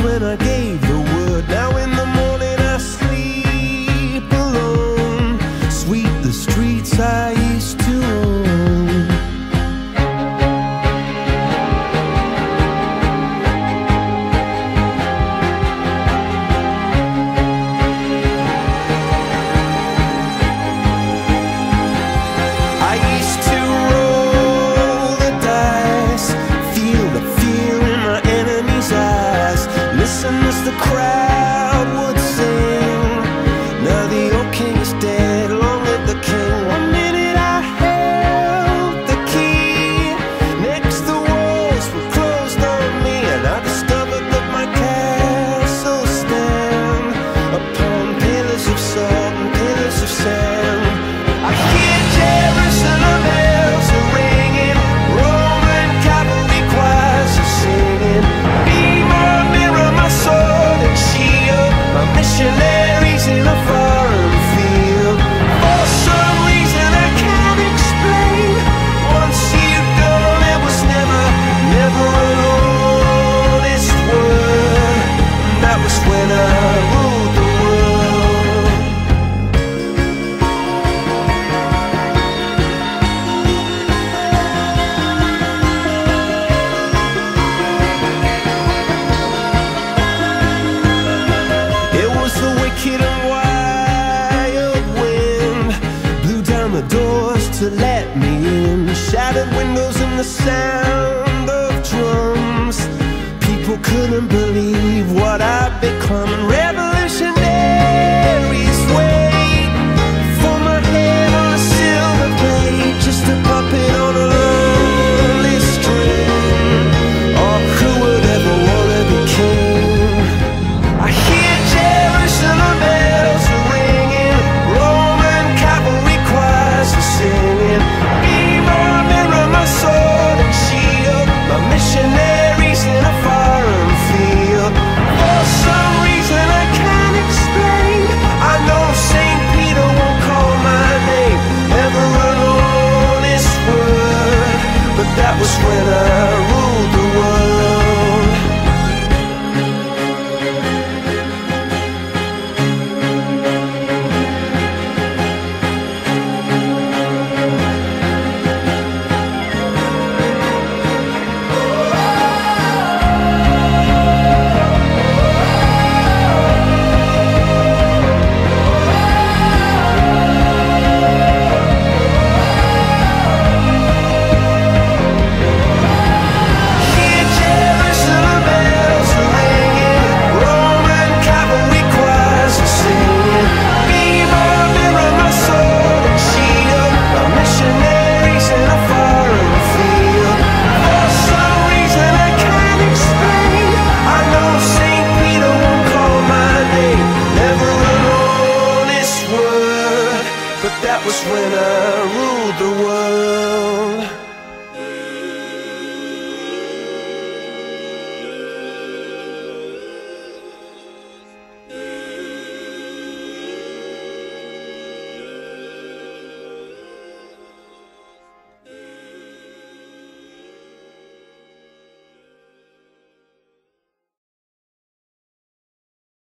when I gave the word. Now to let me in. Shattered windows and the sound of drums. People couldn't believe what I've become.